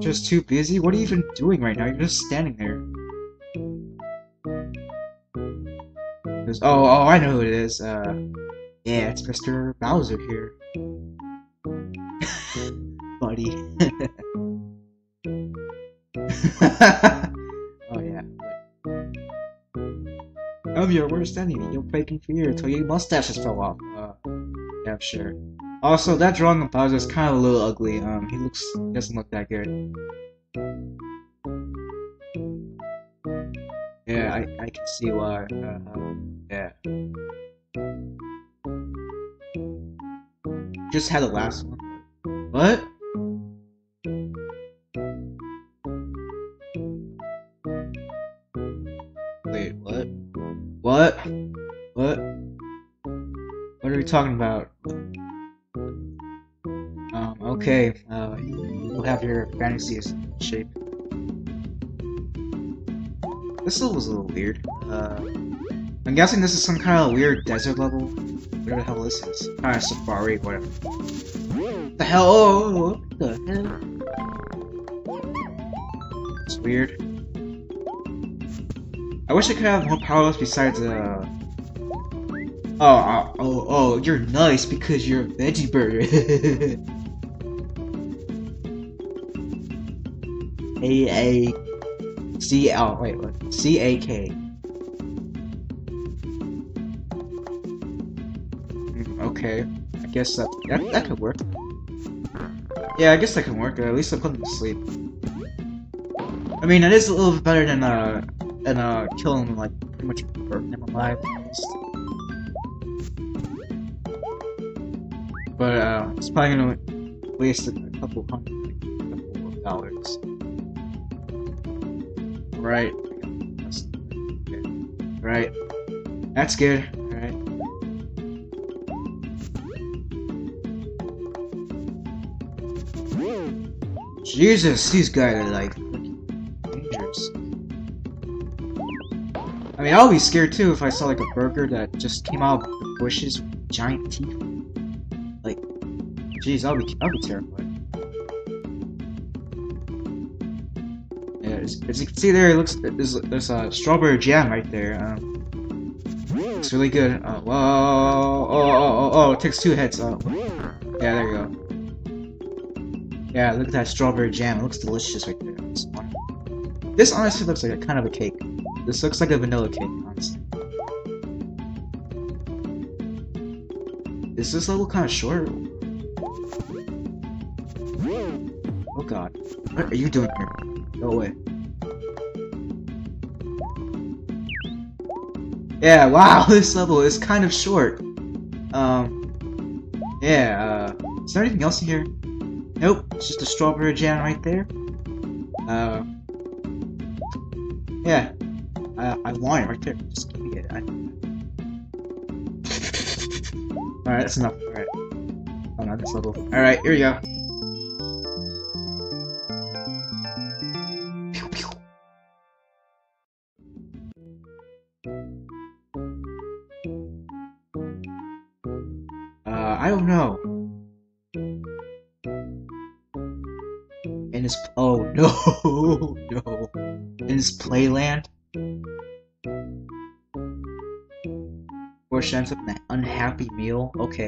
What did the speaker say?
Just too busy? What are you even doing right now? You're just standing there. Oh, oh, I know who it is. Uh, yeah, it's Mr. Bowser here. Buddy. Oh, your worst enemy, you're faking fear until your mustaches fell off. Uh, yeah, sure. Also, that drawing of Bowser is kind of a little ugly. Um, he looks he doesn't look that good. Yeah, I I can see why. Uh, yeah. Just had the last one. What? What? What? What are we talking about? Um, okay, uh, you'll have your fantasies shape. This level was a little weird. Uh, I'm guessing this is some kind of weird desert level. Whatever the hell this is. Kind of safari, whatever. What the hell? Oh, what the hell? It's weird. I wish I could have more powers besides, uh... Oh, oh, oh, oh, you're nice because you're a veggie burger. A A C L wait what C A K. Hmm, Okay, I guess that, that that could work. Yeah, I guess that can work. At least I put him to sleep. I mean, it is a little better than uh than uh killing him like pretty much burning him alive. But uh, it's probably gonna waste a couple hundred, like, couple of dollars. Right. Right. That's good. Alright. Jesus, these guys are like freaking dangerous. I mean, I'll be scared too if I saw like a burger that just came out of the bushes with giant teeth. Like, jeez, I'll be, I'll be terrified. Yeah, as, as you can see there, it looks there's there's a strawberry jam right there. Um, looks really good. Uh, whoa! Oh, oh, oh, oh! It takes two hits. Oh, yeah, there you go. Yeah, look at that strawberry jam. It looks delicious right there. This honestly looks like a kind of a cake. This looks like a vanilla cake, honestly. Is this level kind of short? Oh god. What are you doing here? Go away. Yeah, wow, this level is kind of short. Um, yeah, uh, is there anything else in here? Nope, it's just a strawberry jam right there. Uh, yeah, I, I want it right there. Just give me it. I... Alright, that's enough. Alright. Oh, not this level. Alright, here we go. Uh, I don't know. In his oh no no in his playland. She ends an unhappy meal. Okay.